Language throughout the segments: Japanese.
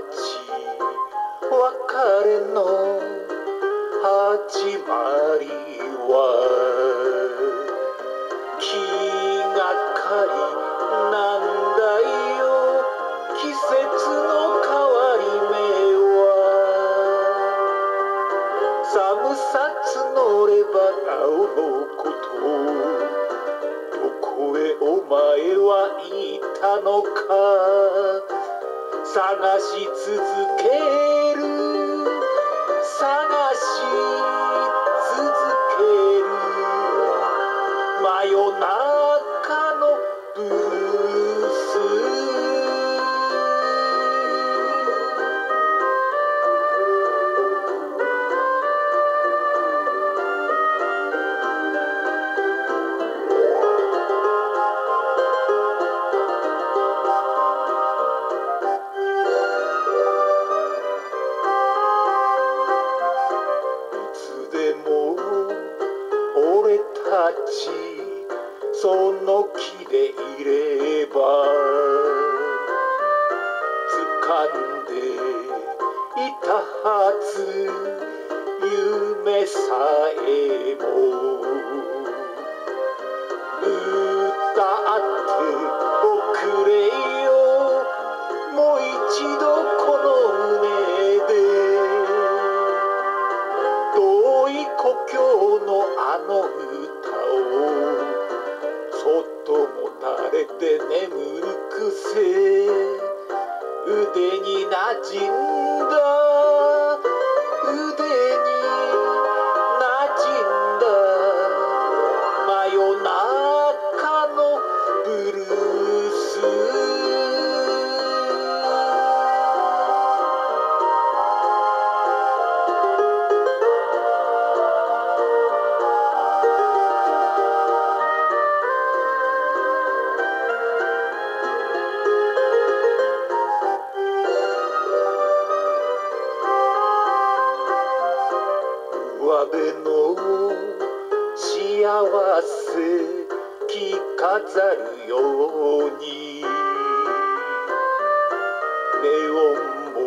別れの始まりは気がかりなんだよ季節の変わり目は寒さ募ればなおのことどこへお前は行ったのか探し続けちその木でいればつかんでいたはず夢さえも。れて眠るくせ腕になじんだ。せ着飾るように。ネオンも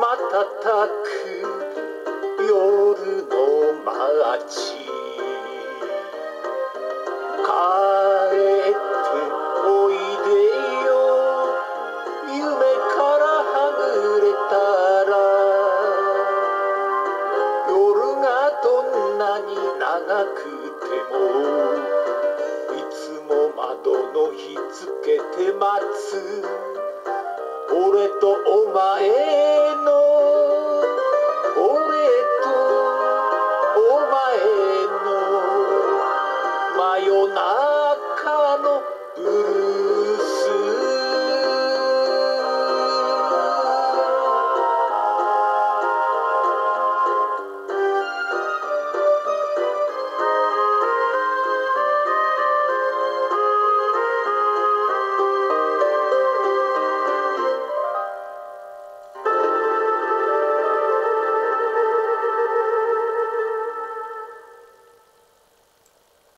瞬くくてもいつも窓の日つけて待つ。俺とお前の